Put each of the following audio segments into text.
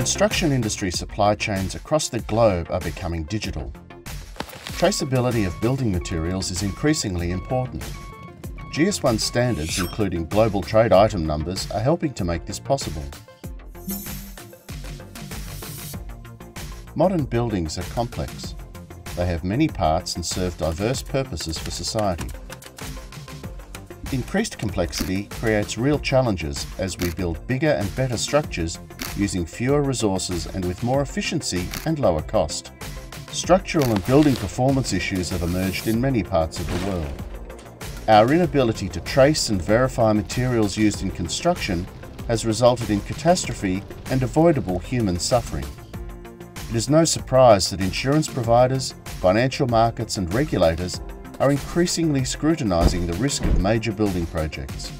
construction industry supply chains across the globe are becoming digital. Traceability of building materials is increasingly important. GS1 standards, including global trade item numbers, are helping to make this possible. Modern buildings are complex. They have many parts and serve diverse purposes for society. Increased complexity creates real challenges as we build bigger and better structures using fewer resources and with more efficiency and lower cost. Structural and building performance issues have emerged in many parts of the world. Our inability to trace and verify materials used in construction has resulted in catastrophe and avoidable human suffering. It is no surprise that insurance providers, financial markets and regulators are increasingly scrutinising the risk of major building projects.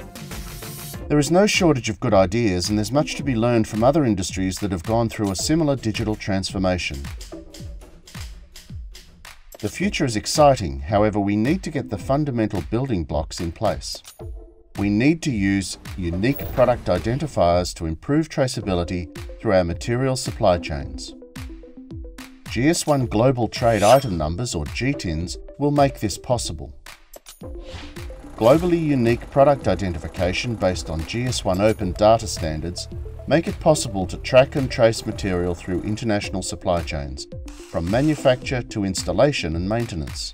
There is no shortage of good ideas and there's much to be learned from other industries that have gone through a similar digital transformation. The future is exciting, however we need to get the fundamental building blocks in place. We need to use unique product identifiers to improve traceability through our material supply chains. GS1 Global Trade Item Numbers, or GTINs, will make this possible. Globally unique product identification based on GS1 Open data standards make it possible to track and trace material through international supply chains, from manufacture to installation and maintenance.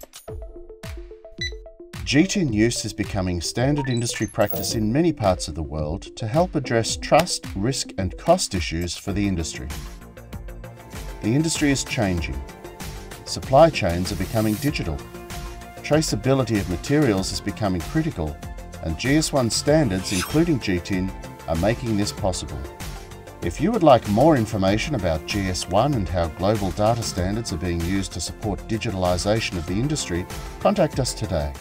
GTIN use is becoming standard industry practice in many parts of the world to help address trust, risk and cost issues for the industry. The industry is changing. Supply chains are becoming digital. Traceability of materials is becoming critical, and GS1 standards, including GTIN, are making this possible. If you would like more information about GS1 and how global data standards are being used to support digitalisation of the industry, contact us today.